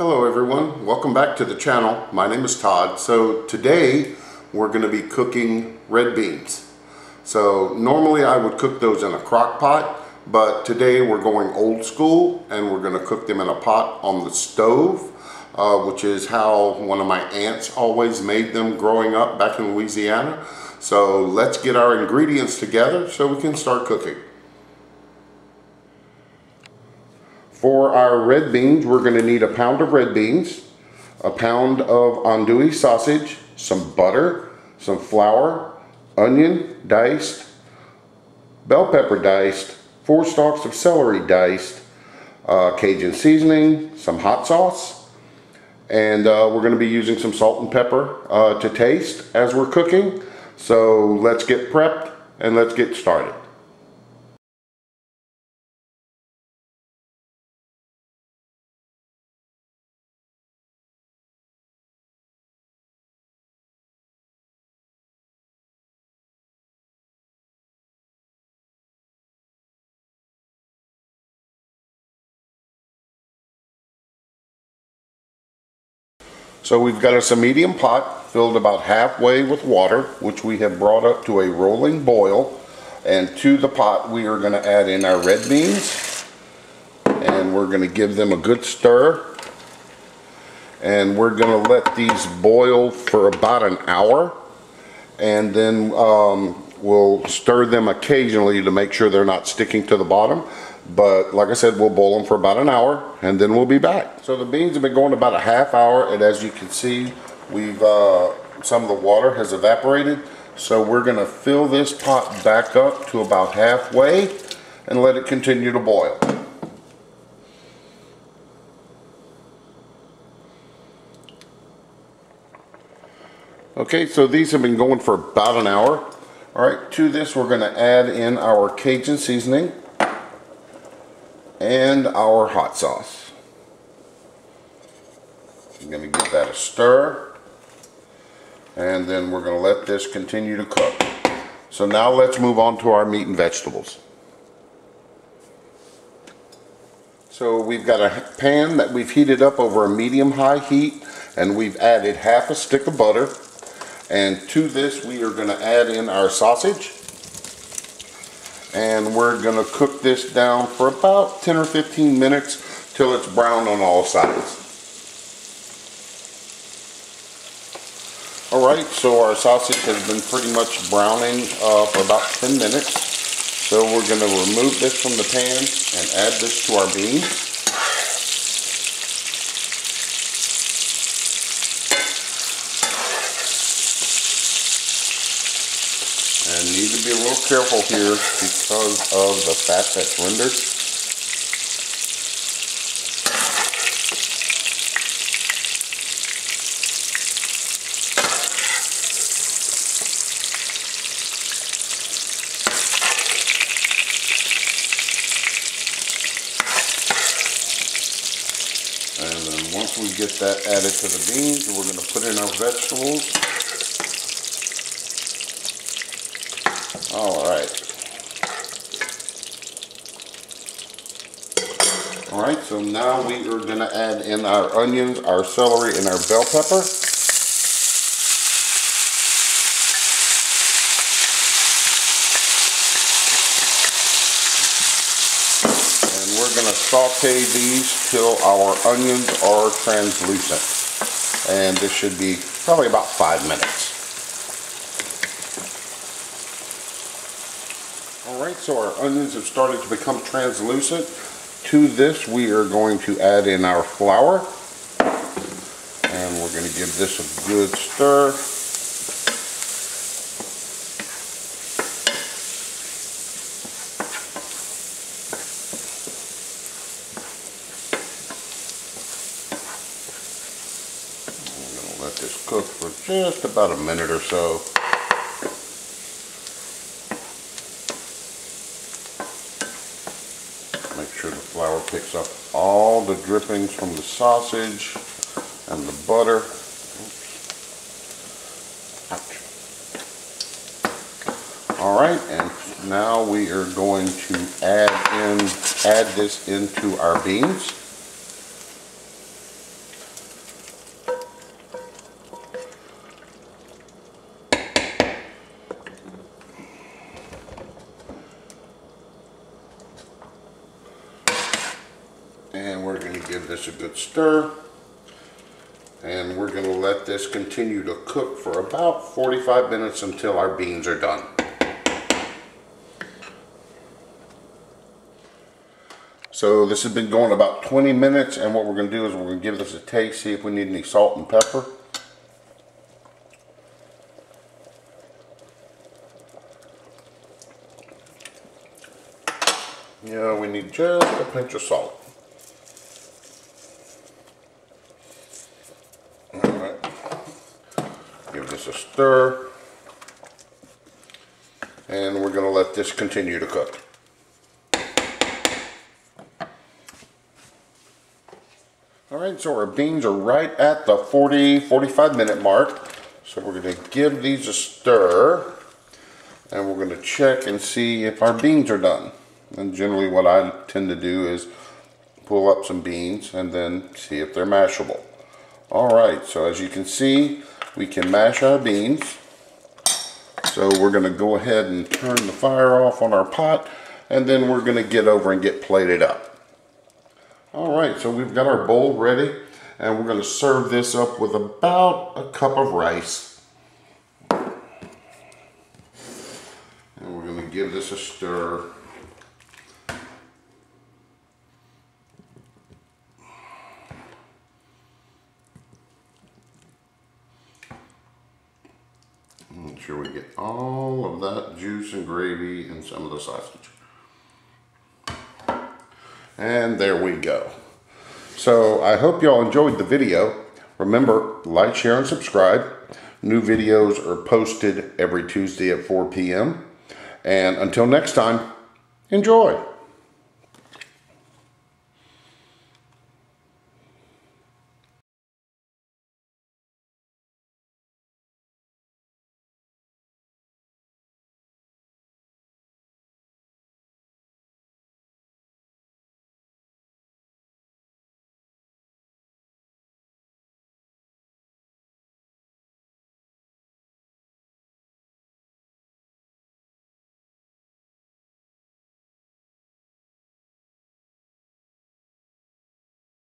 Hello everyone, welcome back to the channel. My name is Todd. So today we're going to be cooking red beans. So normally I would cook those in a crock pot, but today we're going old school and we're going to cook them in a pot on the stove, uh, which is how one of my aunts always made them growing up back in Louisiana. So let's get our ingredients together so we can start cooking. For our red beans, we're going to need a pound of red beans, a pound of andouille sausage, some butter, some flour, onion diced, bell pepper diced, four stalks of celery diced, uh, Cajun seasoning, some hot sauce, and uh, we're going to be using some salt and pepper uh, to taste as we're cooking. So let's get prepped and let's get started. So we've got us a medium pot filled about halfway with water, which we have brought up to a rolling boil. And to the pot, we are going to add in our red beans. And we're going to give them a good stir. And we're going to let these boil for about an hour. And then um, we'll stir them occasionally to make sure they're not sticking to the bottom. But like I said, we'll boil them for about an hour and then we'll be back. So the beans have been going about a half hour and as you can see, we've uh, some of the water has evaporated. So we're gonna fill this pot back up to about halfway and let it continue to boil. Okay, so these have been going for about an hour. All right, to this we're gonna add in our Cajun seasoning and our hot sauce. I'm going to give that a stir and then we're going to let this continue to cook. So now let's move on to our meat and vegetables. So we've got a pan that we've heated up over a medium high heat and we've added half a stick of butter and to this we are going to add in our sausage and we're going to cook this down for about 10 or 15 minutes till it's brown on all sides. Alright, so our sausage has been pretty much browning uh, for about 10 minutes. So we're going to remove this from the pan and add this to our beans. And need to be a little careful here because of the fat that's rendered. And then once we get that added to the beans, we're going to put in our vegetables. All right. All right, so now we are going to add in our onions, our celery, and our bell pepper. And we're going to saute these till our onions are translucent. And this should be probably about five minutes. Alright, so our onions have started to become translucent. To this we are going to add in our flour. And we're going to give this a good stir. I'm going to let this cook for just about a minute or so. Make sure the flour picks up all the drippings from the sausage and the butter. All right, and now we are going to add in, add this into our beans. give this a good stir. And we're gonna let this continue to cook for about 45 minutes until our beans are done. So this has been going about 20 minutes and what we're gonna do is we're gonna give this a taste, see if we need any salt and pepper. Yeah, we need just a pinch of salt. Alright. A stir. And we're gonna let this continue to cook. Alright, so our beans are right at the 40, 45 minute mark. So we're gonna give these a stir. And we're gonna check and see if our beans are done. And generally what I tend to do is pull up some beans and then see if they're mashable. Alright, so as you can see, we can mash our beans. So we're going to go ahead and turn the fire off on our pot and then we're going to get over and get plated up. Alright, so we've got our bowl ready and we're going to serve this up with about a cup of rice. And we're going to give this a stir. Sure we get all of that juice and gravy and some of the sausage. And there we go. So I hope y'all enjoyed the video. Remember, like, share, and subscribe. New videos are posted every Tuesday at 4 p.m. And until next time, enjoy.